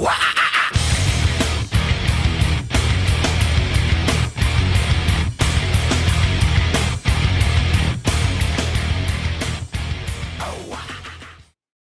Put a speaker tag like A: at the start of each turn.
A: Wow.